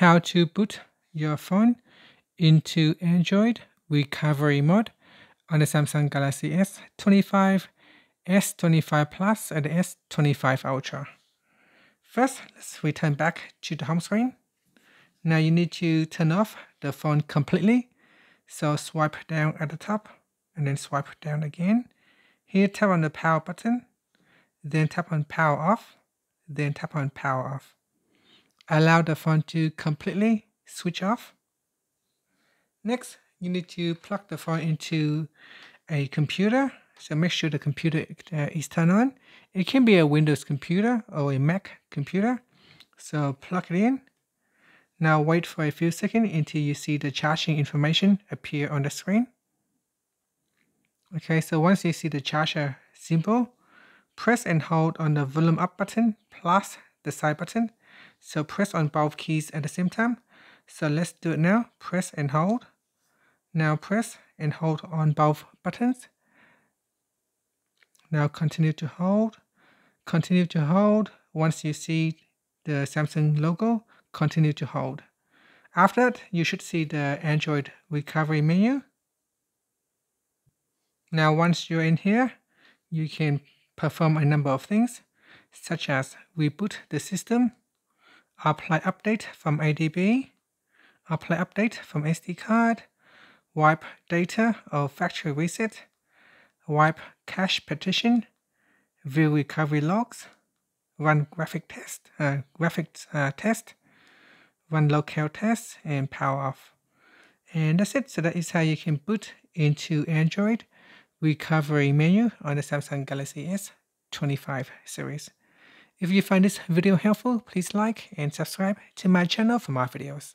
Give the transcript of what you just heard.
how to boot your phone into Android recovery mode on the Samsung Galaxy S25, S25 Plus, and S25 Ultra. First, let's return back to the home screen. Now you need to turn off the phone completely. So swipe down at the top and then swipe down again. Here tap on the power button, then tap on power off, then tap on power off. Allow the phone to completely switch off. Next, you need to plug the phone into a computer. So make sure the computer uh, is turned on. It can be a Windows computer or a Mac computer. So plug it in. Now wait for a few seconds until you see the charging information appear on the screen. Okay, so once you see the charger symbol, press and hold on the volume up button plus the side button. So press on both keys at the same time. So let's do it now. Press and hold. Now press and hold on both buttons. Now continue to hold. Continue to hold. Once you see the Samsung logo, continue to hold. After that, you should see the Android recovery menu. Now, once you're in here, you can perform a number of things, such as reboot the system, apply update from ADB, apply update from SD card, wipe data or factory reset, wipe cache partition, view recovery logs, run graphic test, uh, graphics uh, test, run locale test, and power off. And that's it. So that is how you can boot into Android recovery menu on the Samsung Galaxy S25 series. If you find this video helpful, please like and subscribe to my channel for more videos.